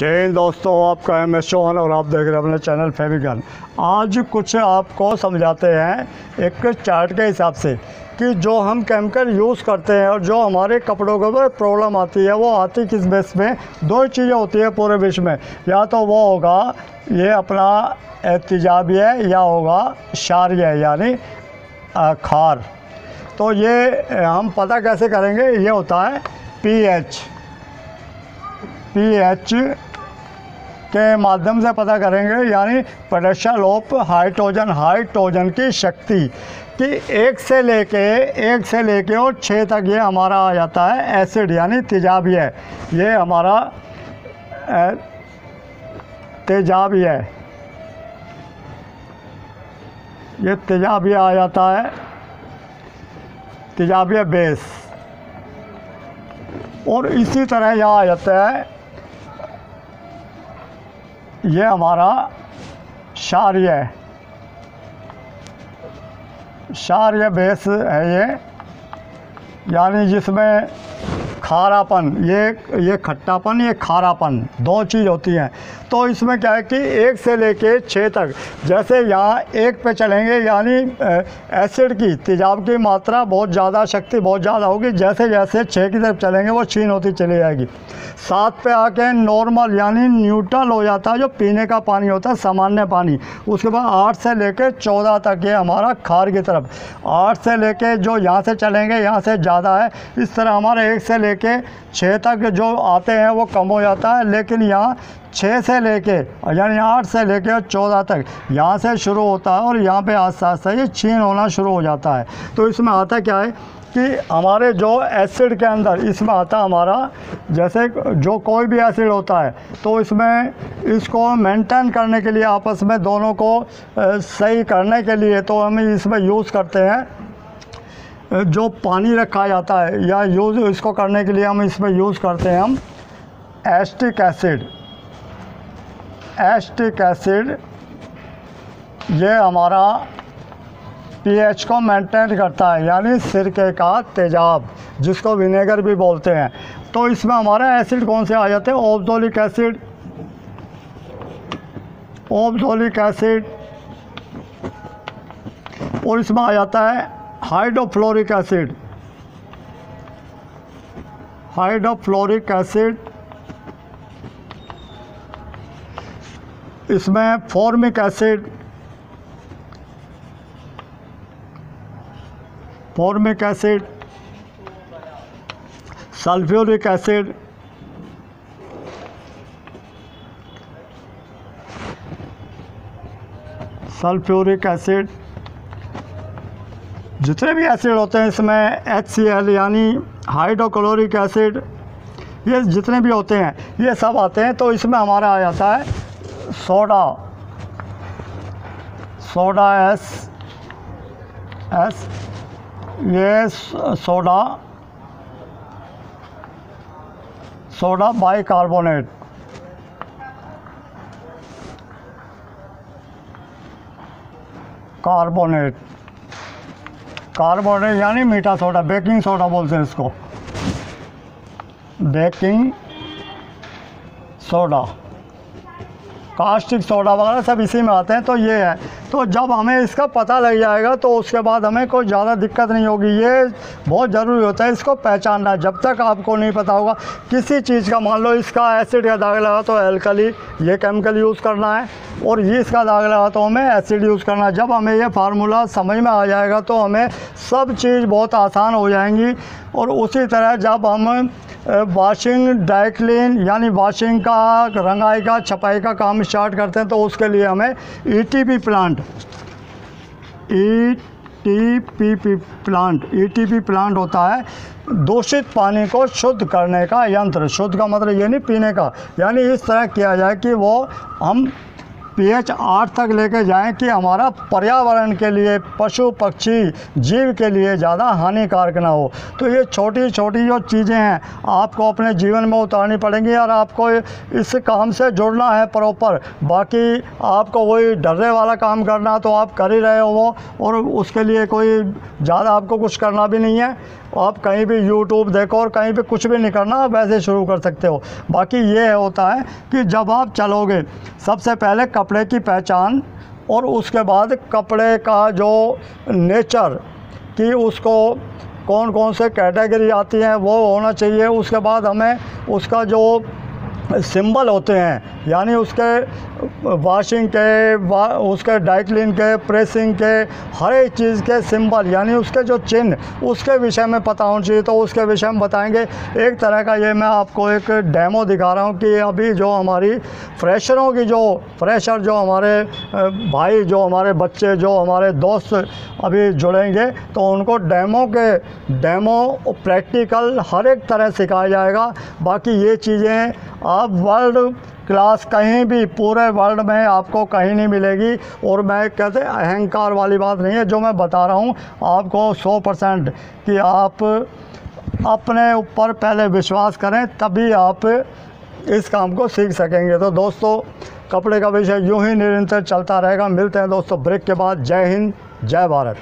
जय हिंद दोस्तों, आपका एम एस चौहान और आप देख रहे हैं अपने चैनल फेविगन। आज कुछ आपको समझाते हैं एक चार्ट के हिसाब से कि जो हम केमिकल यूज़ करते हैं और जो हमारे कपड़ों के ऊपर प्रॉब्लम आती है, वो आती किस बेस में? दो चीज़ें होती है पूरे विश्व में। या तो वो होगा, ये अपना एहतजाबी है, या होगा शार्य यानी खार। तो ये, हम पता कैसे करेंगे? ये होता है पी एच। पी एच के माध्यम से पता करेंगे, यानी पोटेंशियल ऑफ़ हाइड्रोजन हाइड्रोजन की शक्ति, कि एक से लेके, एक से लेके और छः तक ये हमारा आ जाता है एसिड यानी तेजाबी है ये हमारा तेजाबी है ये तेजाबी आ जाता है। तेजाबी बेस और इसी तरह यहाँ आ जाता है ये हमारा शार्य है। शार्य बेस है ये। यानी जिसमें खारापन, ये ये खट्टापन, ये खारापन, दो चीज़ होती हैं। तो इसमें क्या है कि एक से लेके छः तक, जैसे यहाँ एक पे चलेंगे, यानी एसिड की, तेजाब की मात्रा बहुत ज़्यादा, शक्ति बहुत ज़्यादा होगी, जैसे जैसे छः की तरफ़ चलेंगे, वो छीन होती चली जाएगी। सात पे आके नॉर्मल, यानी न्यूट्रल हो जाता है, जो पीने का पानी होता है, सामान्य पानी। उसके बाद आठ से लेके चौदह तक ये हमारा खार की तरफ़। आठ से लेके जो यहाँ से चलेंगे, यहाँ से ज़्यादा है, इस तरह हमारे एक से लेके छः तक जो आते हैं वो कम हो जाता है, लेकिन यहाँ छः से लेके, यानी आठ से लेके चौदह तक यहाँ से शुरू होता है और यहाँ पे आस्ते आस्ते ये छीन होना शुरू हो जाता है। तो इसमें आता क्या है कि हमारे जो एसिड के अंदर, इसमें आता हमारा जैसे जो कोई भी एसिड होता है तो इसमें इसको मेंटेन करने के लिए आपस में दोनों को सही करने के लिए तो हम इसमें यूज़ करते हैं जो पानी रखा जाता है या यूज़ इसको करने के लिए हम इसमें यूज़ करते हैं हम एस्टिक एसिड। एस्टिक एसिड, ये हमारा पीएच को मेंटेन करता है, यानी सिरके का तेजाब, जिसको विनेगर भी बोलते हैं। तो इसमें हमारा एसिड कौन से आ जाते हैं? ओब्जोलिक एसिड ओब्जोलिक एसिड और इसमें आ जाता है हाइड्रोफ्लोरिक एसिड हाइड्रोफ्लोरिक एसिड इसमें formic acid formic acid sulphuric acid sulphuric acid जितने भी एसिड होते हैं इसमें एच सी एल यानी हाइड्रोक्लोरिक एसिड ये जितने भी होते हैं, ये सब आते हैं तो इसमें हमारा आ जाता है सोडा सोडा एस एस ये soda soda bicarbonate carbonate carbonate यानी मीठा सोडा बेकिंग सोडा बोलते हैं इसको। Baking soda. कास्टिक सोडा वगैरह सब इसी में आते हैं तो ये है। तो जब हमें इसका पता लग जाएगा तो उसके बाद हमें कोई ज़्यादा दिक्कत नहीं होगी। ये बहुत ज़रूरी होता है इसको पहचानना। जब तक आपको नहीं पता होगा किसी चीज़ का, मान लो इसका एसिड का दाग लगा तो एल्कली, ये केमिकल यूज़ करना है, और ये इसका दाग लगा तो हमें एसिड यूज़ करना है। जब हमें ये फार्मूला समझ में आ जाएगा तो हमें सब चीज़ बहुत आसान हो जाएँगी, और उसी तरह जब हम वॉशिंग डाइक्लिन यानी वाशिंग का, रंगाई का, छपाई का काम स्टार्ट करते हैं तो उसके लिए हमें ETP plant E T P P plant E T P plant होता है, दूषित पानी को शुद्ध करने का यंत्र। शुद्ध का मतलब ये नहीं पीने का। यानी इस तरह किया जाए कि वो हम पीएच आठ तक लेके जाएँ कि हमारा पर्यावरण के लिए, पशु, पक्षी, जीव के लिए ज़्यादा हानिकारक ना हो। तो ये छोटी छोटी जो चीज़ें हैं, आपको अपने जीवन में उतारनी पड़ेंगी और आपको इस काम से जुड़ना है प्रॉपर। बाकी आपको वही डरने वाला काम करना तो आप कर ही रहे हो और उसके लिए कोई ज़्यादा आपको कुछ करना भी नहीं है। आप कहीं भी यूट्यूब देखो और कहीं पे कुछ भी नहीं करना वैसे शुरू कर सकते हो। बाकी ये होता है कि जब आप चलोगे, सबसे पहले कपड़े की पहचान और उसके बाद कपड़े का जो नेचर कि उसको कौन कौन से कैटेगरी आती हैं, वो होना चाहिए। उसके बाद हमें उसका जो सिंबल होते हैं यानी उसके वॉशिंग के वा, उसके डाइक्लिन के प्रेसिंग के हर एक चीज़ के सिंबल यानी उसके जो चिन्ह उसके विषय में पता होना चाहिए। तो उसके विषय में बताएँगे। एक तरह का ये मैं आपको एक डेमो दिखा रहा हूँ कि अभी जो हमारी फ्रेशरों की जो फ्रेशर जो हमारे भाई जो हमारे बच्चे जो हमारे दोस्त अभी जुड़ेंगे तो उनको डेमो के डेमो प्रैक्टिकल हर एक तरह सिखाया जाएगा। बाकी ये चीज़ें आप वर्ल्ड क्लास कहीं भी, पूरे वर्ल्ड में आपको कहीं नहीं मिलेगी। और मैं कहते अहंकार वाली बात नहीं है, जो मैं बता रहा हूँ, आपको सौ परसेंट कि आप अपने ऊपर पहले विश्वास करें, तभी आप इस काम को सीख सकेंगे। तो दोस्तों, कपड़े का विषय यूँ ही निरंतर चलता रहेगा। मिलते हैं दोस्तों ब्रेक के बाद। जय हिंद, जय भारत।